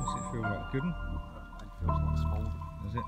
Does it feel like good? It feels like small. Does it?